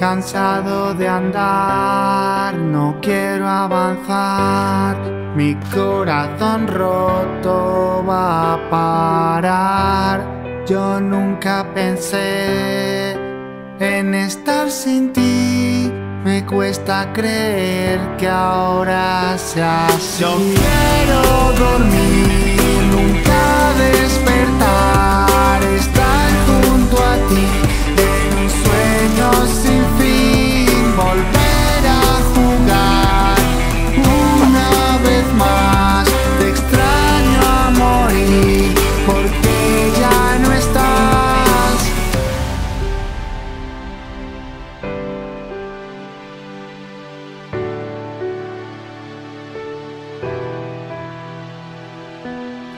Cansado de andar, no quiero avanzar. Mi corazón roto va a parar. Yo nunca pensé en estar sin ti. Me cuesta creer que ahora sea así. Yo quiero dormir,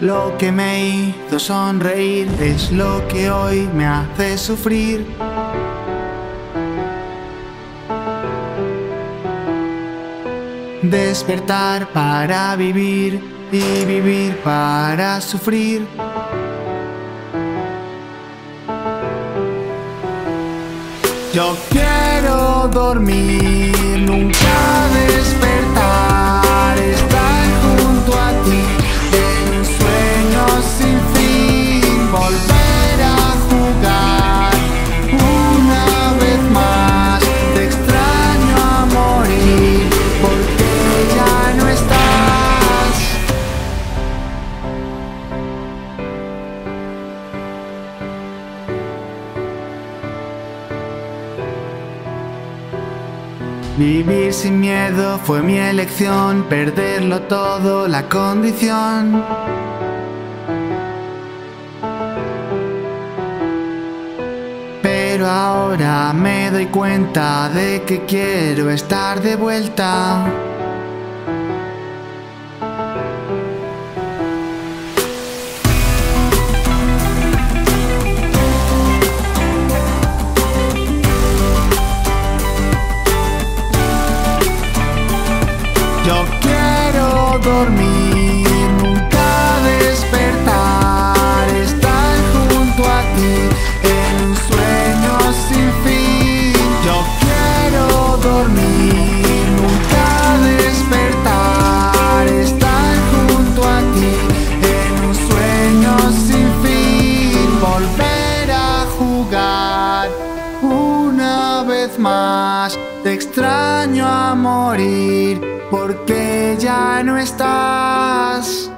Lo que me hizo sonreír es lo que hoy me hace sufrir. Despertar para vivir y vivir para sufrir. Yo quiero dormir, Vivir sin miedo fue mi elección, perderlo todo la condición. Pero ahora me doy cuenta de que quiero estar de vuelta. Una vez más. Te extraño a morir porque ya no estás.